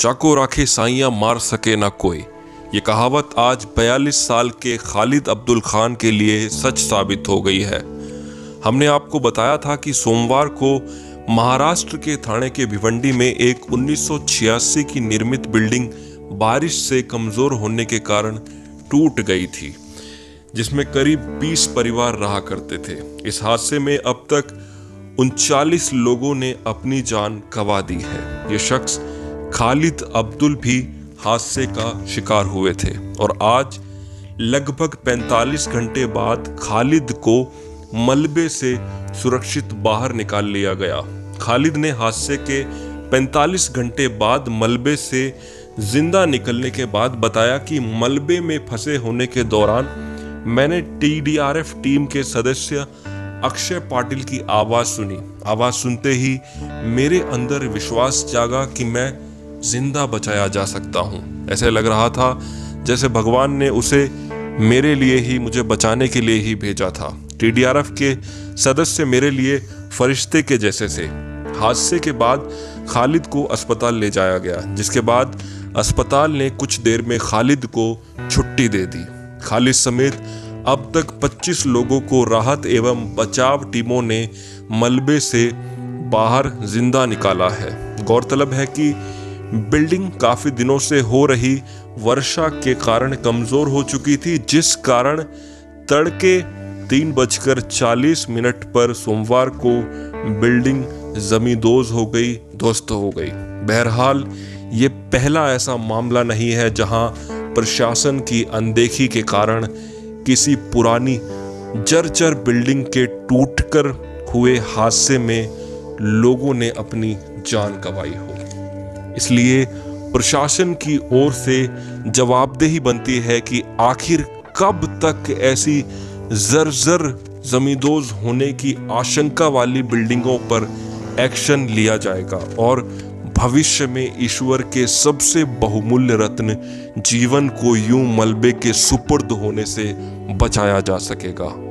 चाको राखे साइयाँ मार सके ना कोई। ये कहावत आज 42 साल के खालिद अब्दुल खान के लिए सच साबित हो गई है। हमने आपको बताया था कि सोमवार को महाराष्ट्र के थाने के भिवंडी में एक 1986 की निर्मित बिल्डिंग बारिश से कमज़ोर होने के कारण टूट गई थी, जिसमें करीब 20 परिवार रहा करते थे। इस हादसे में अब तक उनचालीस लोगों ने अपनी जान गंवा दी है। ये शख्स खालिद अब्दुल भी हादसे का शिकार हुए थे और आज लगभग 45 घंटे बाद खालिद को मलबे से सुरक्षित बाहर निकाल लिया गया। खालिद ने हादसे के 45 घंटे बाद मलबे से ज़िंदा निकलने के बाद बताया कि मलबे में फंसे होने के दौरान मैंने टीडीआरएफ टीम के सदस्य अक्षय पाटिल की आवाज़ सुनी। आवाज़ सुनते ही मेरे अंदर विश्वास जागा कि मैं ज़िंदा बचाया जा सकता हूँ। ऐसे लग रहा था जैसे भगवान ने उसे मेरे लिए ही, मुझे बचाने के लिए ही भेजा था। टीडीआरएफ के सदस्य मेरे लिए फरिश्ते के जैसे थे। हादसे के बाद खालिद को अस्पताल ले जाया गया, जिसके बाद अस्पताल ने कुछ देर में खालिद को छुट्टी दे दी। खालिद समेत अब तक 25 लोगों को राहत एवं बचाव टीमों ने मलबे से बाहर ज़िंदा निकाला है। गौरतलब है कि बिल्डिंग काफ़ी दिनों से हो रही वर्षा के कारण कमज़ोर हो चुकी थी, जिस कारण तड़के तीन बजकर चालीस मिनट पर सोमवार को बिल्डिंग जमींदोज हो गई ध्वस्त हो गई। बहरहाल, ये पहला ऐसा मामला नहीं है जहाँ प्रशासन की अनदेखी के कारण किसी पुरानी जर्जर बिल्डिंग के टूटकर हुए हादसे में लोगों ने अपनी जान गंवाई हो। इसलिए प्रशासन की ओर से जवाबदेही बनती है कि आखिर कब तक ऐसी जर्जर जमींदोज होने की आशंका वाली बिल्डिंगों पर एक्शन लिया जाएगा और भविष्य में ईश्वर के सबसे बहुमूल्य रत्न जीवन को यूँ मलबे के सुपुर्द होने से बचाया जा सकेगा।